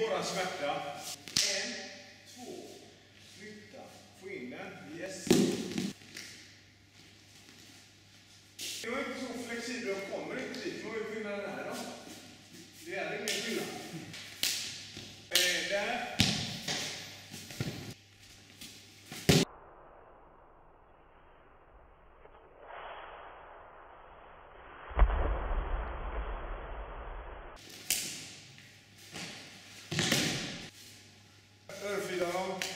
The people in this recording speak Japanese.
bara smärta. you all.